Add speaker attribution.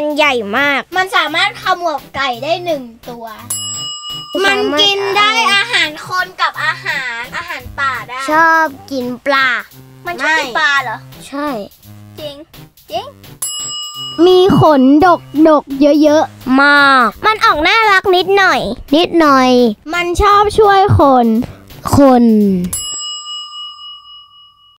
Speaker 1: มันใหญ่มาก
Speaker 2: มันสามารถขมวบไก่ได้หนึ่งตัว
Speaker 1: มั
Speaker 2: นกินได้อาหารคนกับอาหารอาหารป่าได้
Speaker 1: ชอบกินปลา
Speaker 2: มันชอบกินปลาเหรอ
Speaker 1: ใช่
Speaker 2: จริง จริง
Speaker 3: มีขนดกดกเยอะ
Speaker 1: มาก มันออกน่ารักนิดหน่อย นิดหน่อย
Speaker 3: มันชอบช่วยคน
Speaker 1: คน